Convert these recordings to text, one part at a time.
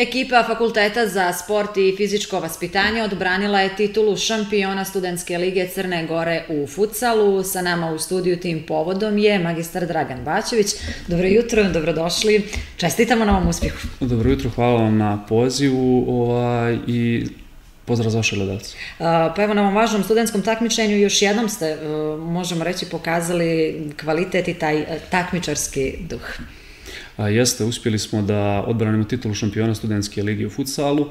Ekipa Fakulteta za sport i fizičko vaspitanje odbranila je titulu šampiona studentske lige Crne Gore u futsalu. Sa nama u studiju tim povodom je magistar Dragan Bačević. Dobro jutro, dobrodošli. Čestitamo na ovom uspjehu. Dobro jutro, hvala vam na pozivu ovaj, i pozdrav za vaše gledalce. Pa evo na ovom važnom studentskom takmičenju još jednom ste, e, možemo reći, pokazali kvalitet i taj e, takmičarski duh. A, jeste, uspjeli smo da odbranimo titulu šampiona studentske lige u futsalu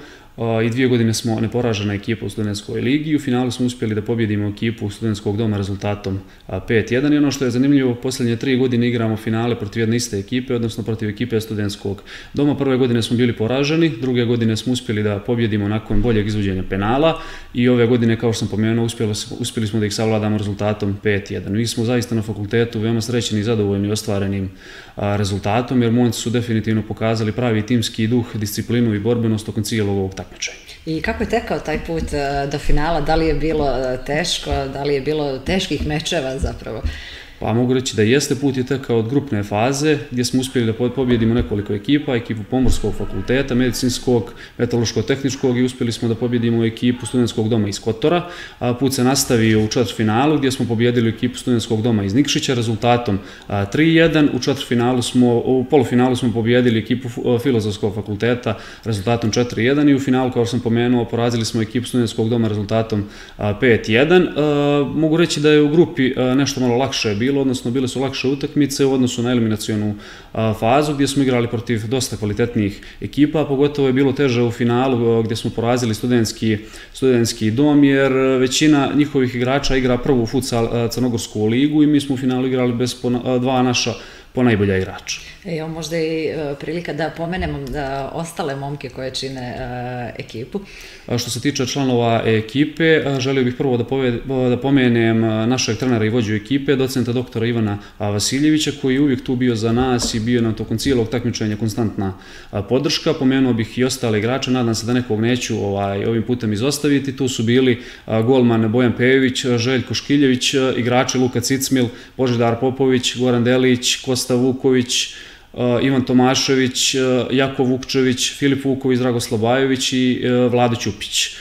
i dvije godine smo neporažena ekipa u studentskoj ligi. U finalu smo uspjeli da pobjedimo ekipu studentskog doma rezultatom 5-1 i ono što je zanimljivo, posljednje tri godine igramo finale protiv jedne iste ekipe, odnosno protiv ekipe studentskog doma. Prve godine smo bili poraženi, druge godine smo uspjeli da pobjedimo nakon boljeg izvođenja penala i ove godine, kao što sam pomenuo, uspjeli, uspjeli smo da ih savladamo rezultatom 5-1. Mi smo zaista na fakultetu veoma srećeni i zadovoljni ostvarenim rezultatom, jer momci su definitivno pokazali pravi timski duh, disciplinu i borbenost tokom cijelog ovog takmičenja. I kako je tekao taj put e, do finala? Da li je bilo e, teško? Da li je bilo teških mečeva zapravo? Pa mogu reći da jeste put je tekao od grupne faze gdje smo uspjeli da pobjedimo nekoliko ekipa, ekipu Pomorskog fakulteta, medicinskog, metalurško-tehničkog i uspjeli smo da pobjedimo ekipu studentskog doma iz Kotora. A put se nastavio u četvrtfinalu gdje smo pobjedili ekipu studentskog doma iz Nikšića rezultatom 3-1. U četvrtfinalu smo, u polufinalu smo pobjedili ekipu Filozofskog fakulteta rezultatom 4-1 i u finalu, kao sam pomenuo, porazili smo ekipu studentskog doma rezultatom 5-1. Mogu reći da je u grupi nešto malo lakše bilo bilo, odnosno bile su lakše utakmice u odnosu na eliminacijonu fazu gdje smo igrali protiv dosta kvalitetnih ekipa, pogotovo je bilo teže u finalu gdje smo porazili studentski, studentski dom jer većina njihovih igrača igra prvu futsal Crnogorsku ligu i mi smo u finalu igrali bez dva naša po najbolja igrača. Evo možda i e, prilika da pomenemo da ostale momke koje čine e, ekipu. Što se tiče članova ekipe, želio bih prvo da, poved, da pomenem našeg trenera i vođu ekipe, docenta doktora Ivana Vasiljevića, koji je uvijek tu bio za nas i bio nam tokom cijelog takmičenja konstantna podrška. Pomenuo bih i ostale igrače, nadam se da nekog neću ovaj, ovim putem izostaviti. Tu su bili golman Bojan Pejević, Željko Škiljević, igrači Luka Cicmil, Božidar Popović, Goran Delić, Kosta Vuković, Ivan Tomašević, Jako Vukčević, Filip Vuković, Dragoslav Bajović i Vlado Ćupić.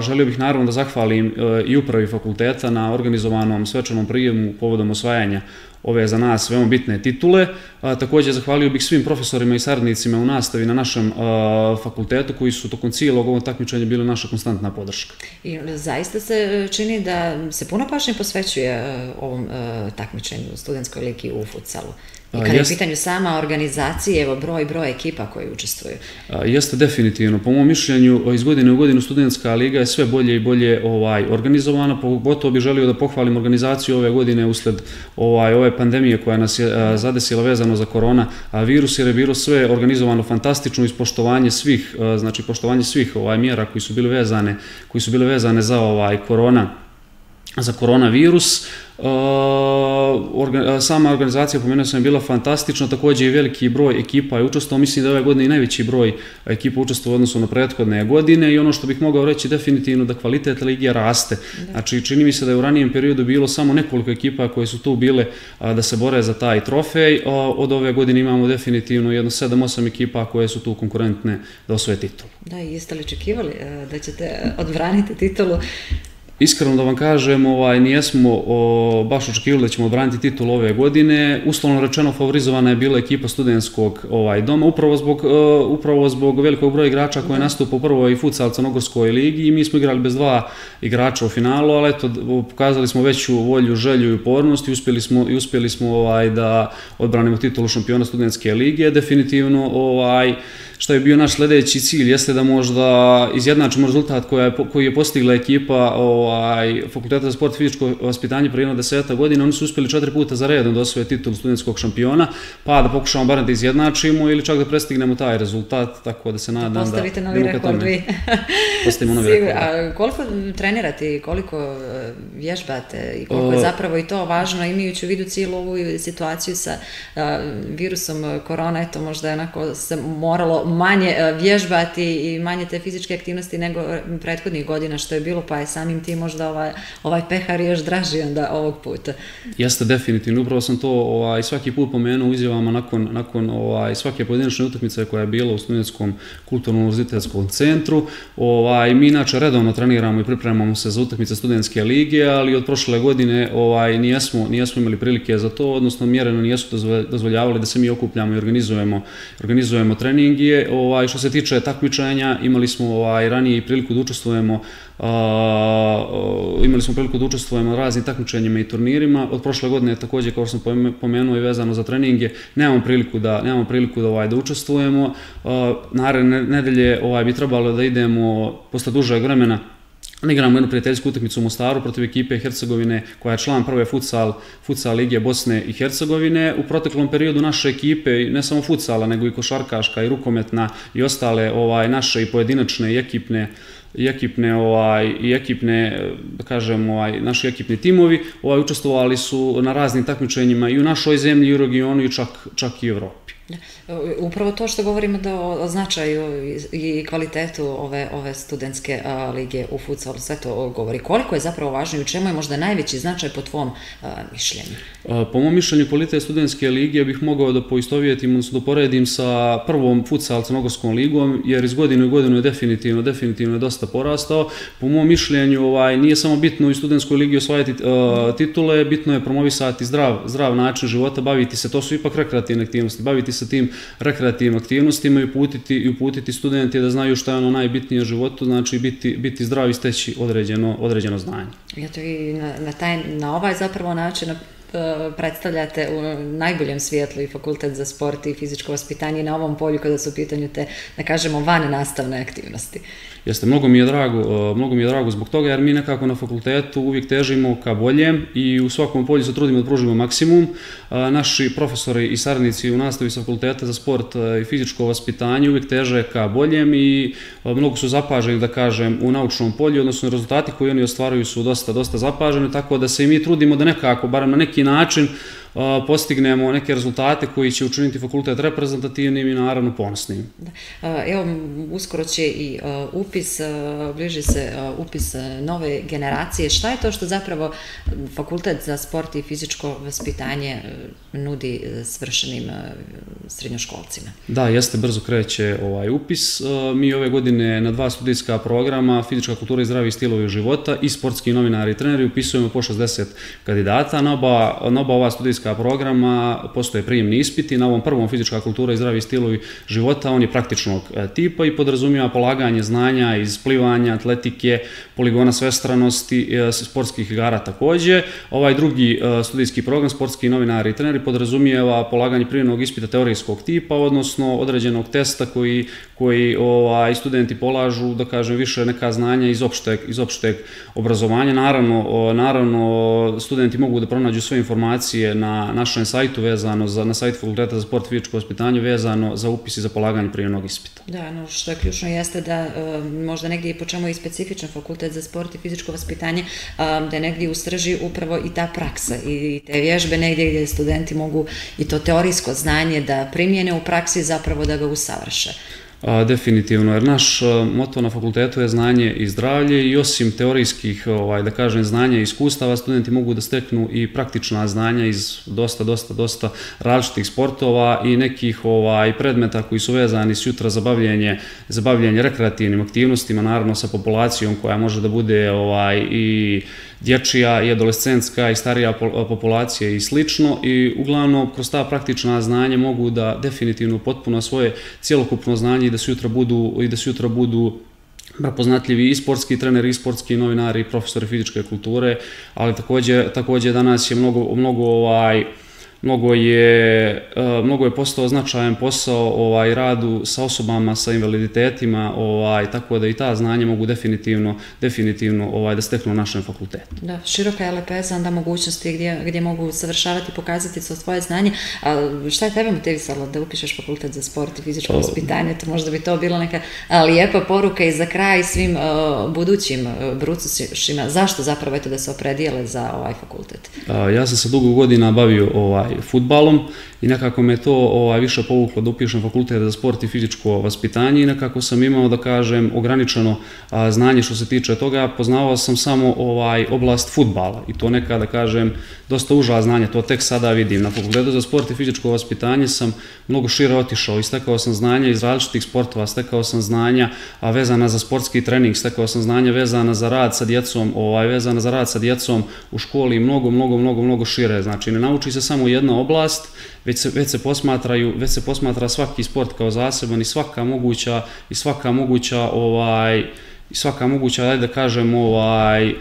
Želio bih naravno da zahvalim i upravi fakulteta na organizovanom svečanom prijemu povodom osvajanja ove za nas veoma bitne titule. Također zahvalio bih svim profesorima i saradnicima u nastavi na našem fakultetu koji su tokom cijelog ovog takmičenja bili naša konstantna podrška. I zaista se čini da se puno pažnje posvećuje ovom takmičenju studentskoj ligi u futsalu. I kada je u pitanju sama organizacija, evo broj, broj ekipa koji učestvuju. Jeste definitivno. Po mom mišljenju, iz godine u godinu studentska liga je sve bolje i bolje ovaj organizovana. Pogotovo bih želio da pohvalim organizaciju ove godine usled ovaj, ove pandemije koja nas je zadesila vezano za korona a virus, jer je bilo sve organizovano fantastično iz poštovanje svih, znači poštovanje svih ovaj mjera koji su bile vezane, koji su bile vezane za ovaj korona za koronavirus. Sama organizacija, pomenuo sam, je bila fantastična, također i veliki broj ekipa je učestvovao, mislim da je ove godine i najveći broj ekipa učestvovao odnosno na prethodne godine i ono što bih mogao reći definitivno da kvalitet ligija raste. Znači, čini mi se da je u ranijem periodu bilo samo nekoliko ekipa koje su tu bile da se bore za taj trofej. Od ove godine imamo definitivno jedno 7-8 ekipa koje su tu konkurentne da osvoje titulu. Da, i jeste li očekivali da ćete odbraniti titulu? Iskreno da vam kažem, ovaj, nijesmo o, baš očekivali da ćemo odbraniti titul ove godine. Uslovno rečeno favorizovana je bila ekipa studentskog ovaj, doma, upravo zbog, uh, upravo zbog velikog broja igrača koje nastupa u prvoj futsal Crnogorskoj ligi i mi smo igrali bez dva igrača u finalu, ali eto, pokazali smo veću volju, želju i upornost i uspjeli smo, i uspjeli smo ovaj, da odbranimo titulu šampiona studentske lige. Definitivno, ovaj, što je bio naš sljedeći cilj, jeste da možda izjednačimo rezultat koja je, koji je postigla ekipa ovaj, Fakulteta za sport i fizičko vaspitanje pre jedno deseta godina. Oni su uspjeli četiri puta za redom da osvoje titul studentskog šampiona, pa da pokušamo barem da izjednačimo ili čak da prestignemo taj rezultat, tako da se nadam da... Postavite novi rekord vi. Postavimo novi rekord. A koliko trenirate koliko e, vježbate i koliko je zapravo i to važno imajući u vidu cijelu ovu situaciju sa virusom korona, eto možda je onako se moralo manje vježbati i manje te fizičke aktivnosti nego prethodnih godina što je bilo, pa je samim tim možda ovaj, ovaj pehar još draži onda ovog puta. Jeste definitivno, upravo sam to ovaj, svaki put pomenuo u izjavama nakon, nakon ovaj, svake pojedinačne utakmice koja je bila u Studentskom kulturnom univerzitetskom centru. Ovaj, mi inače redovno treniramo i pripremamo se za utakmice studentske lige, ali od prošle godine ovaj, nijesmo, nijesmo imali prilike za to, odnosno mjereno nijesu dozvoljavali da se mi okupljamo i organizujemo, organizujemo Ovaj, što se tiče takmičenja, imali smo ovaj, ranije priliku da učestvujemo Uh, imali smo priliku da učestvujemo raznim takmičenjima i turnirima. Od prošle godine takođe kao što sam pomenuo i vezano za treninge, nemamo priliku da nemamo priliku da ovaj da učestvujemo. Uh, naredne nedelje ovaj bi trebalo da idemo posle dužeg vremena da igramo jednu prijateljsku utakmicu u Mostaru protiv ekipe Hercegovine koja je član prve futsal, futsal Lige Bosne i Hercegovine. U proteklom periodu naše ekipe, ne samo futsala, nego i košarkaška i rukometna i ostale ovaj naše i pojedinačne i ekipne i ekipne ovaj i ekipne da kažem ovaj naši ekipni timovi ovaj učestvovali su na raznim takmičenjima i u našoj zemlji i u regionu i čak čak i u Evropi. Da. Upravo to što govorimo da o značaju i kvalitetu ove, ove studentske a, lige u futsalu, sve to govori. Koliko je zapravo važno i u čemu je možda najveći značaj po tvom a, mišljenju? A, po mom mišljenju kvalitet studentske lige bih mogao da poistovjetim, odnosno da poredim sa prvom futsal crnogorskom ligom, jer iz godine u godinu je definitivno, definitivno je dosta porastao. Po mom mišljenju ovaj, nije samo bitno u studentskoj ligi osvajati a, titule, bitno je promovisati zdrav, zdrav način života, baviti se, to su ipak rekreativne aktivnosti, baviti se tim rekreativnim aktivnostima i uputiti, i uputiti studenti da znaju šta je ono najbitnije u životu, znači biti, biti zdrav i steći određeno, određeno znanje. Eto i na, na, taj, na ovaj zapravo način E, predstavljate u najboljem svijetlu i fakultet za sport i fizičko vaspitanje na ovom polju kada su u pitanju te, da kažemo, van nastavne aktivnosti. Jeste, mnogo mi je drago, e, mnogo mi je drago zbog toga jer mi nekako na fakultetu uvijek težimo ka boljem i u svakom polju se trudimo da pružimo maksimum. E, naši profesori i saradnici u nastavi sa fakulteta za sport i fizičko vaspitanje uvijek teže ka boljem i mnogo su zapaženi, da kažem, u naučnom polju, odnosno rezultati koji oni ostvaruju su dosta, dosta zapaženi, tako da se i mi trudimo da nekako, barem na neki način postignemo neke rezultate koji će učiniti fakultet reprezentativnim i naravno ponosnim. Da. Evo, uskoro će i upis, bliži se upis nove generacije. Šta je to što zapravo fakultet za sport i fizičko vaspitanje nudi svršenim srednjoškolcima? Da, jeste, brzo kreće ovaj upis. Mi ove godine na dva studijska programa, fizička kultura i zdravi stilovi života i sportski novinari i treneri upisujemo po 60 kandidata. Na oba, na oba ova studijska programa, postoje prijemni ispiti, na ovom prvom fizička kultura i zdravi stilovi života, on je praktičnog e, tipa i podrazumijeva polaganje znanja iz plivanja, atletike, poligona svestranosti, e, sportskih igara takođe. Ovaj drugi e, studijski program, sportski novinari i treneri, podrazumijeva polaganje prijemnog ispita teorijskog tipa, odnosno određenog testa koji, koji ovaj, studenti polažu, da kažem, više neka znanja iz opšteg, iz opšteg obrazovanja. Naravno, naravno, studenti mogu da pronađu sve informacije na na našem sajtu vezano za, na sajtu Fakulteta za sport i fizičko vaspitanje vezano za upis i za polaganje prijemnog ispita. Da, no što je ključno jeste da uh, možda negdje i po čemu je specifičan fakultet za sport i fizičko vaspitanje, uh, da je negdje ustrži upravo i ta praksa i te vježbe negdje gdje studenti mogu i to teorijsko znanje da primjene u praksi zapravo da ga usavrše. A, definitivno, jer naš moto na fakultetu je znanje i zdravlje i osim teorijskih, ovaj, da kažem, znanja i iskustava, studenti mogu da steknu i praktična znanja iz dosta, dosta, dosta različitih sportova i nekih ovaj, predmeta koji su vezani s jutra za bavljenje, za bavljenje rekreativnim aktivnostima, naravno sa populacijom koja može da bude ovaj, i dječija i adolescentska i starija populacija i slično i uglavnom kroz ta praktična znanja mogu da definitivno potpuno svoje cijelokupno znanje i da se jutra budu i da se jutra budu prepoznatljivi i sportski treneri, i sportski novinari, i profesori fizičke kulture, ali takođe, takođe danas je mnogo, mnogo ovaj, mnogo je, e, mnogo je postao značajan posao ovaj, radu sa osobama sa invaliditetima, ovaj, tako da i ta znanja mogu definitivno, definitivno ovaj, da steknu na našem fakultetu. Da, široka je lepeza, onda mogućnosti gdje, gdje mogu savršavati, pokazati svo svoje znanje. A šta je tebe motivisalo da upišeš fakultet za sport i fizičko vaspitanje? To možda bi to bilo neka lijepa poruka i za kraj svim uh, budućim uh, brucušima. Zašto zapravo eto da se opredijele za ovaj fakultet? A, ja sam se dugo godina bavio ovaj, futbalom i nekako me to ovaj, više povuklo da upišem fakultet za sport i fizičko vaspitanje i nekako sam imao, da kažem, ograničeno a, znanje što se tiče toga. Poznavao sam samo ovaj oblast futbala i to neka, da kažem, dosta uža znanje, to tek sada vidim. Na fakultetu za sport i fizičko vaspitanje sam mnogo šire otišao, istekao sam znanja iz različitih sportova, stekao sam znanja a vezana za sportski trening, stekao sam znanja vezana za rad sa djecom, ovaj, vezana za rad sa djecom u školi mnogo, mnogo, mnogo, mnogo šire. Znači, ne nauči se samo jedna oblast, već se, već se posmatraju, već se posmatra svaki sport kao zaseban i svaka moguća i svaka moguća ovaj i svaka moguća da da kažem ovaj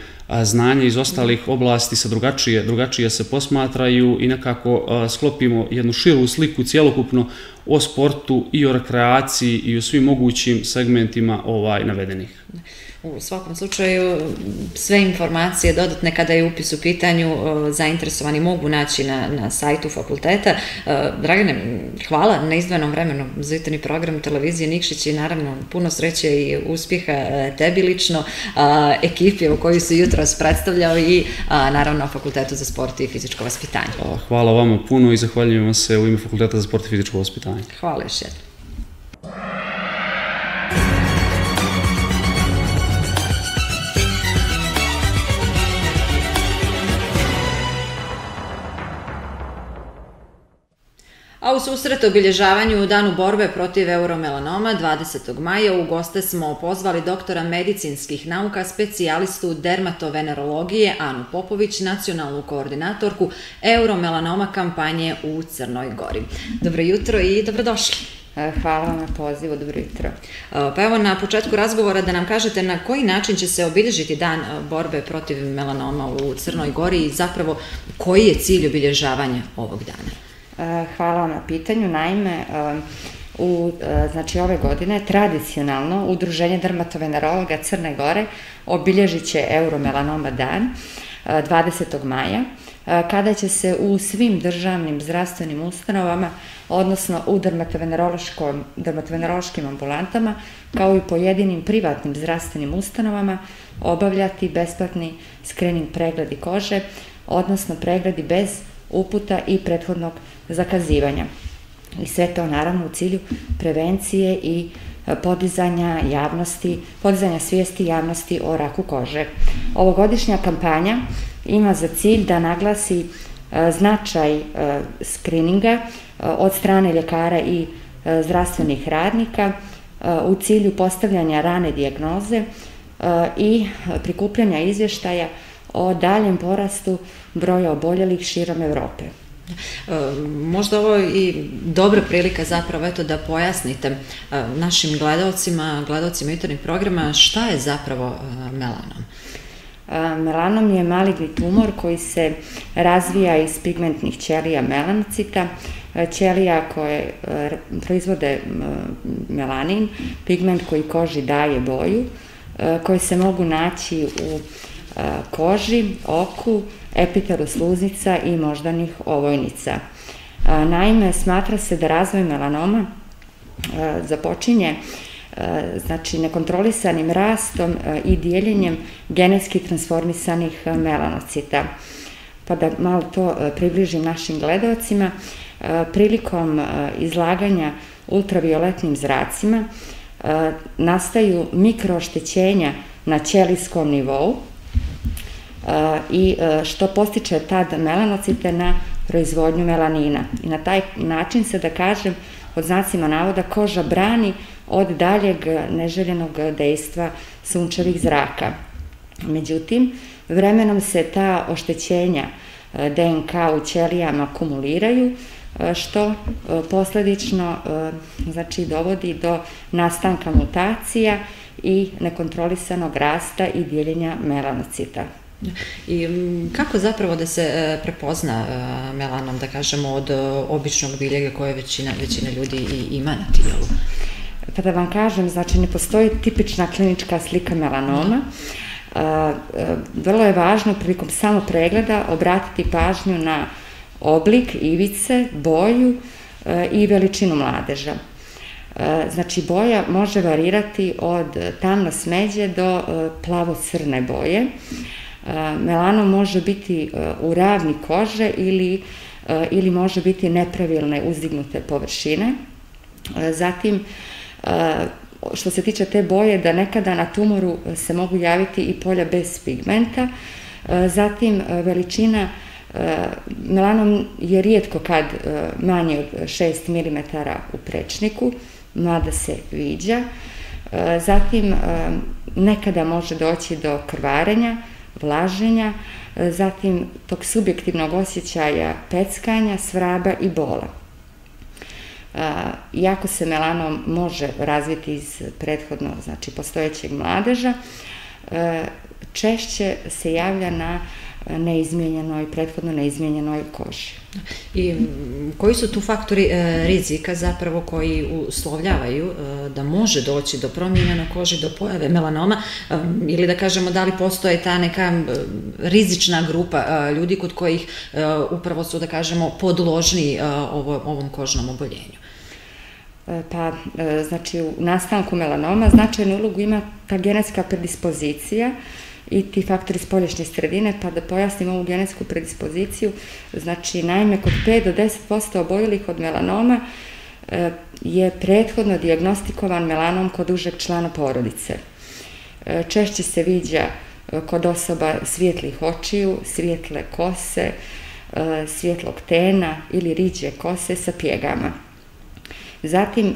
znanje iz ostalih oblasti sa drugačije, drugačije se posmatraju i nekako sklopimo jednu širu sliku cjelokupno o sportu i o rekreaciji i o svim mogućim segmentima ovaj navedenih. U svakom slučaju sve informacije dodatne kada je upis u pitanju zainteresovani mogu naći na, na sajtu fakulteta. Dragane, hvala na izdvojenom vremenu za jutarnji program televizije Nikšić i naravno puno sreće i uspjeha e, tebi lično, ekipi u koju se jutro predstavljao i naravno Fakultetu za sport i fizičko vaspitanje. Hvala vama puno i zahvaljujem vam se u ime Fakulteta za sport i fizičko vaspitanje. Hvala još jednom. U susret obilježavanju u danu borbe protiv euromelanoma 20. maja u goste smo pozvali doktora medicinskih nauka, specijalistu dermatovenerologije Anu Popović, nacionalnu koordinatorku euromelanoma kampanje u Crnoj Gori. Dobro jutro i dobrodošli. Hvala vam na pozivu, dobro jutro. Pa evo na početku razgovora da nam kažete na koji način će se obilježiti dan borbe protiv melanoma u Crnoj Gori i zapravo koji je cilj obilježavanja ovog dana? Eh, hvala vam na pitanju. Naime, eh, u, eh, znači ove godine tradicionalno Udruženje dermatovenerologa Crne Gore obilježit će Euromelanoma dan 20. maja, kada će se u svim državnim zdravstvenim ustanovama, odnosno u dermatovenerološkim ambulantama, kao i pojedinim privatnim zdravstvenim ustanovama, obavljati besplatni screening pregledi kože, odnosno pregledi bez uputa i prethodnog zakazivanja. I sve to naravno u cilju prevencije i e, podizanja javnosti, podizanja svijesti javnosti o raku kože. Ovogodišnja kampanja ima za cilj da naglasi e, značaj e, skrininga od strane ljekara i zdravstvenih radnika u cilju postavljanja rane dijagnoze i prikupljanja izvještaja o daljem porastu broja oboljelih širom Evrope. E, možda ovo i dobra prilika zapravo eto da pojasnite e, našim gledalcima, gledalcima jutarnjeg programa šta je zapravo e, melanom. Melanom je maligni tumor koji se razvija iz pigmentnih ćelija melanocita, ćelija koje proizvode melanin, pigment koji koži daje boju, koji se mogu naći u koži, oku, epitelu sluznica i moždanih ovojnica. Naime, smatra se da razvoj melanoma započinje znači nekontrolisanim rastom i dijeljenjem genetski transformisanih melanocita. Pa da malo to približim našim gledalcima, prilikom izlaganja ultravioletnim zracima nastaju mikrooštećenja na ćelijskom nivou, i e, što postiče tad melanocite na proizvodnju melanina. I na taj način se, da kažem, pod znacima navoda, koža brani od daljeg neželjenog dejstva sunčevih zraka. Međutim, vremenom se ta oštećenja e, DNK u ćelijama kumuliraju, e, što posledično znači, dovodi do nastanka mutacija i nekontrolisanog rasta i dijeljenja melanocita. I kako zapravo da se e, prepozna e, melanom, da kažemo, od e, običnog biljega koje većina, većina ljudi i ima na tijelu? Pa da vam kažem, znači ne postoji tipična klinička slika melanoma. Vrlo je važno prilikom samo pregleda obratiti pažnju na oblik ivice, boju i veličinu mladeža. Znači, boja može varirati od tamno smeđe do plavo-crne boje. Melanom može biti e, u ravni kože ili ili može biti nepravilne uzdignute površine. Zatim, što se tiče te boje, da nekada na tumoru se mogu javiti i polja bez pigmenta, zatim veličina melanom je rijetko kad manje od 6 mm u prečniku, mada se viđa. Zatim nekada može doći do krvarenja, vlaženja, zatim tog subjektivnog osjećaja peckanja, svraba i bola. Iako se melanom može razviti iz prethodno, znači postojećeg mladeža, češće se javlja na neizmijenjenoj, prethodno neizmijenjenoj koži. I koji su tu faktori e, rizika zapravo koji uslovljavaju e, da može doći do promjena na koži, do pojave melanoma e, ili da kažemo da li postoje ta neka rizična grupa ljudi kod kojih upravo su da kažemo podložni ovo, ovom kožnom oboljenju? Pa, znači, u nastanku melanoma značajnu ulogu ima ta genetska predispozicija, i ti faktori spolješnje sredine, pa da pojasnim ovu genetsku predispoziciju, znači najme kod 5 do 10% oboljelih od melanoma e, je prethodno diagnostikovan melanom kod užeg člana porodice. E, češće se viđa e, kod osoba svijetlih očiju, svijetle kose, svjetlog tena ili riđe kose sa pjegama. Zatim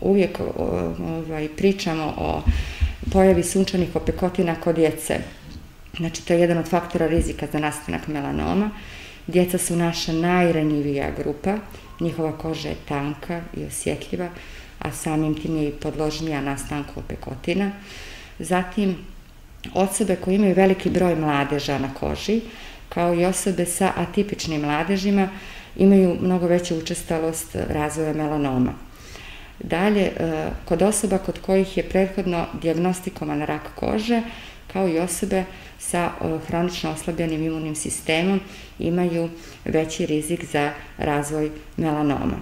uvijek ovaj, pričamo o pojavi sunčanih opekotina kod djece. Znači, to je jedan od faktora rizika za nastanak melanoma. Djeca su naša najranjivija grupa, njihova koža je tanka i osjetljiva, a samim tim je i podložnija nastanku opekotina. Zatim, osobe koje imaju veliki broj mladeža na koži, kao i osobe sa atipičnim mladežima, imaju mnogo veću učestalost razvoja melanoma. Dalje, e, kod osoba kod kojih je prethodno diagnostikovan rak kože, kao i osobe sa e, hronično oslabljenim imunim sistemom imaju veći rizik za razvoj melanoma.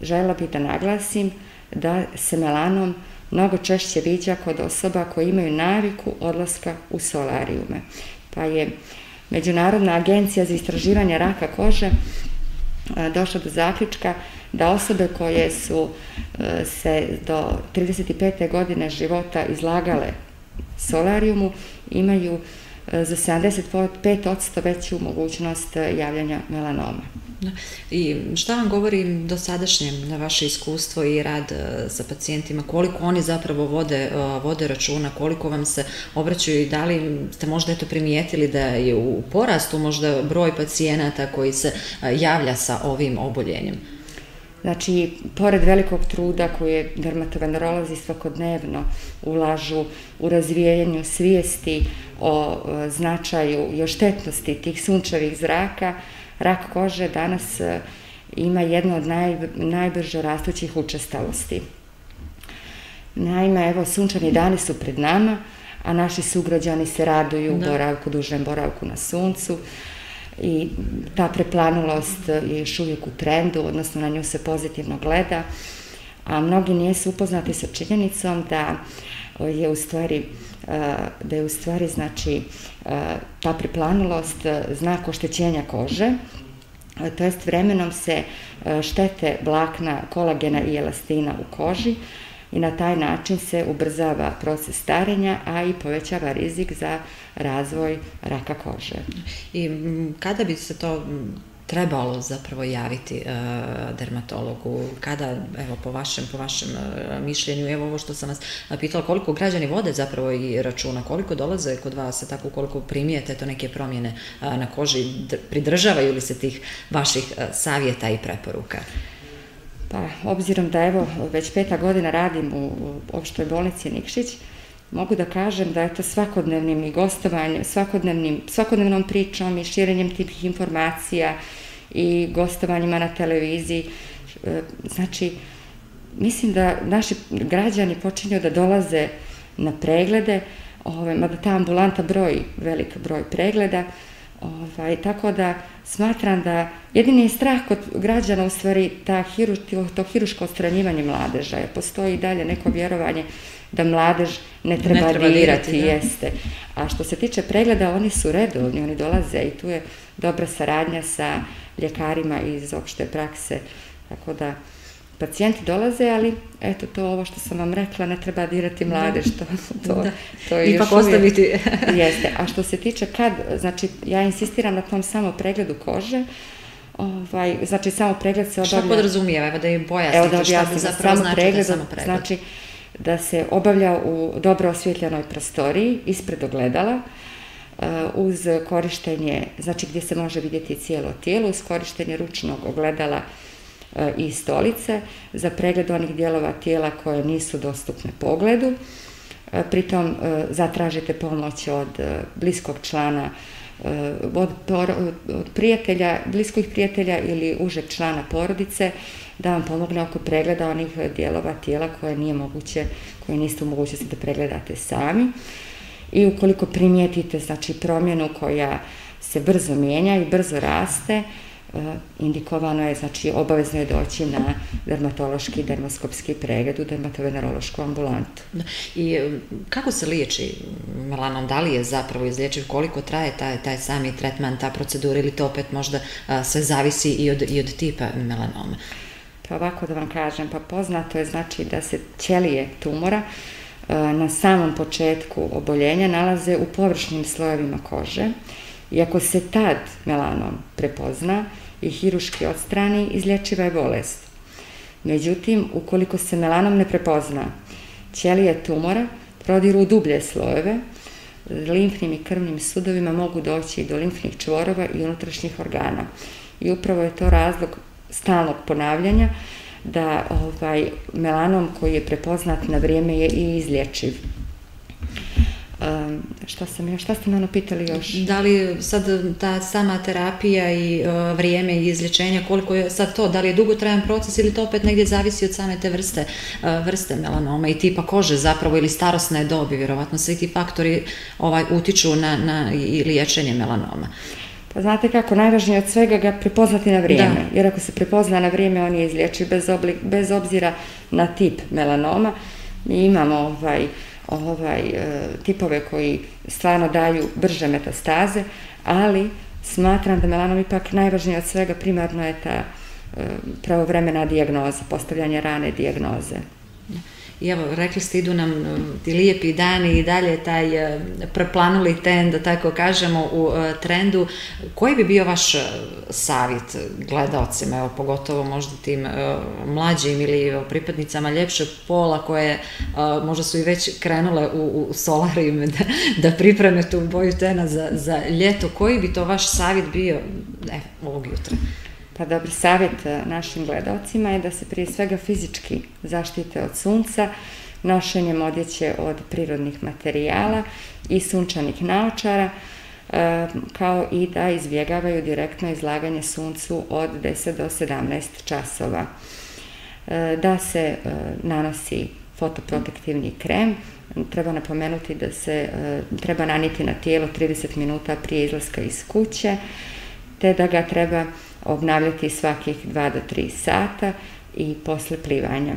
Žela bih da naglasim da se melanom mnogo češće viđa kod osoba koji imaju naviku odlaska u solarijume. Pa je Međunarodna agencija za istraživanje raka kože e, došla do zaključka da osobe koje su e, se do 35. godine života izlagale solarijumu imaju e, za 75% veću mogućnost javljanja melanoma. Da. I šta vam govori dosadašnje na vaše iskustvo i rad e, sa pacijentima, koliko oni zapravo vode, vode računa, koliko vam se obraćaju i da li ste možda eto primijetili da je u porastu možda broj pacijenata koji se javlja sa ovim oboljenjem? Znači, pored velikog truda koje dermatovenerolozi svakodnevno ulažu u razvijenju svijesti o značaju i o štetnosti tih sunčevih zraka, rak kože danas e, ima jedno od naj, najbrže rastućih učestalosti. Naime, evo, sunčani dani su pred nama, a naši sugrađani se raduju da. boravku, dužem boravku na suncu, i ta preplanulost je još uvijek u trendu, odnosno na nju se pozitivno gleda, a mnogi nijesu upoznati sa činjenicom da je u stvari da je u stvari znači ta preplanulost znak oštećenja kože, to jest vremenom se štete vlakna kolagena i elastina u koži, i na taj način se ubrzava proces starenja, a i povećava rizik za razvoj raka kože. I kada bi se to trebalo zapravo javiti e, dermatologu? Kada, evo, po vašem, po vašem e, mišljenju, evo ovo što sam vas pitala, koliko građani vode zapravo i računa, koliko dolaze kod vas, tako koliko primijete to neke promjene e, na koži, pridržavaju li se tih vaših e, savjeta i preporuka? Pa, obzirom da evo već peta godina radim u, opštoj bolnici Nikšić, mogu da kažem da je to svakodnevnim i gostovanjem, svakodnevnim, svakodnevnom pričom i širenjem tih informacija i gostovanjima na televiziji. E, znači, mislim da naši građani počinju da dolaze na preglede, ove, mada ta ambulanta broji velik broj pregleda, Ovaj, tako da smatram da jedini je strah kod građana u stvari ta hiru, to hiruško ostranjivanje mladeža. Je postoji dalje neko vjerovanje da mladež ne treba, ne treba dirati, dirati da. jeste. A što se tiče pregleda, oni su redovni, oni dolaze i tu je dobra saradnja sa ljekarima iz opšte prakse, tako da pacijenti dolaze, ali eto to ovo što sam vam rekla, ne treba dirati mlade, što to, da. to je Ipak još ostaviti. jeste. A što se tiče kad, znači ja insistiram na tom samo pregledu kože, Ovaj, znači, samo pregled se obavlja... Šta podrazumijeva? Evo da im pojasnite Evo da šta bi zapravo samo znači pregled, da samo pregled. Znači, da se obavlja u dobro osvjetljenoj prostoriji, ispred ogledala, uh, uz korištenje, znači gdje se može vidjeti cijelo tijelo, uz korištenje ručnog ogledala i stolice, za pregled onih dijelova tijela koje nisu dostupne pogledu. Uh, pritom zatražite pomoć od bliskog člana od, od prijatelja, bliskih prijatelja ili užeg člana porodice da vam pomogne oko pregleda onih dijelova tijela koje nije moguće, koje niste u mogućnosti da pregledate sami. I ukoliko primijetite znači, promjenu koja se brzo mijenja i brzo raste, indikovano je, znači obavezno je doći na dermatološki, dermoskopski pregled u dermatovenerološku ambulantu. Da. I eh, kako se liječi melanom? Da li je zapravo izliječiv? Koliko traje taj, taj sami tretman, ta procedura ili to opet možda a, sve zavisi i od, i od tipa melanoma? Pa ovako da vam kažem, pa poznato je znači da se ćelije tumora a, eh, na samom početku oboljenja nalaze u površnim slojevima kože i se tad melanom prepozna, i hiruški odstrani, izlječiva je bolest. Međutim, ukoliko se melanom ne prepozna, ćelije tumora prodiru u dublje slojeve, limfnim i krvnim sudovima mogu doći do limfnih čvorova i unutrašnjih organa. I upravo je to razlog stalnog ponavljanja da ovaj melanom koji je prepoznat na vrijeme je i izlječiv. Um, šta sam ja, šta ste me ono pitali još? Da li sad ta sama terapija i uh, vrijeme i izlječenja, koliko je sad to, da li je dugotrajan proces ili to opet negdje zavisi od same te vrste, uh, vrste melanoma i tipa kože zapravo ili starosne dobi, vjerovatno svi ti faktori ovaj, utiču na, na i liječenje melanoma. Pa znate kako, najvažnije od svega ga prepoznati na vrijeme, da. jer ako se prepozna na vrijeme, on je izlječiv bez, oblik, bez obzira na tip melanoma. Mi imamo ovaj, ovaj, e, tipove koji stvarno daju brže metastaze, ali smatram da melanom ipak najvažnije od svega primarno je ta e, pravovremena dijagnoza, postavljanje rane dijagnoze. I evo, rekli ste, idu nam um, ti lijepi dani i dalje taj uh, preplanuli ten, da tako kažemo, u uh, trendu. Koji bi bio vaš uh, savjet gledalcima, evo, pogotovo možda tim mlađim ili pripadnicama ljepšeg pola koje možda su i već krenule u, u solarijume da, da pripreme tu boju tena za, za ljeto. Koji bi to vaš savjet bio e, ovog jutra? Pa dobri savjet e, našim gledalcima je da se prije svega fizički zaštite od sunca, nošenjem odjeće od prirodnih materijala i sunčanih naočara, e, kao i da izbjegavaju direktno izlaganje suncu od 10 do 17 časova. E, da se nanosi fotoprotektivni krem, treba napomenuti da se treba naniti na tijelo 30 minuta prije izlaska iz kuće, te da ga treba obnavljati svakih 2 do 3 sata i posle plivanja.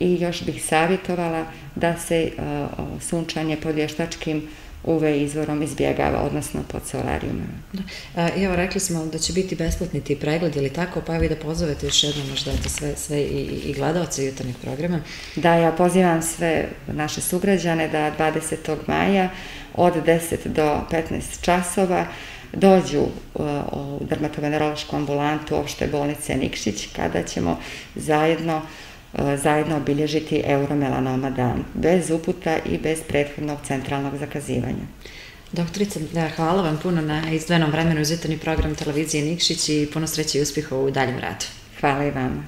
I još bih savjetovala da se uh, sunčanje pod vještačkim UV izvorom izbjegava, odnosno pod solarijumom. Da. A, evo, rekli smo da će biti besplatni ti pregled ili tako, pa evo i da pozovete još jednom možda eto sve, sve i, i gledalce jutarnjih programa. Da, ja pozivam sve naše sugrađane da 20. maja od 10 do 15 časova uh, dođu uh, u dermatovenerološku ambulantu opšte bolnice Nikšić kada ćemo zajedno uh, zajedno obilježiti euromelanoma dan, bez uputa i bez prethodnog centralnog zakazivanja. Doktorica, da, hvala vam puno na izdvojenom vremenu uz jutarnji program televizije Nikšić i puno sreće i uspjeha u daljem radu. Hvala i vama.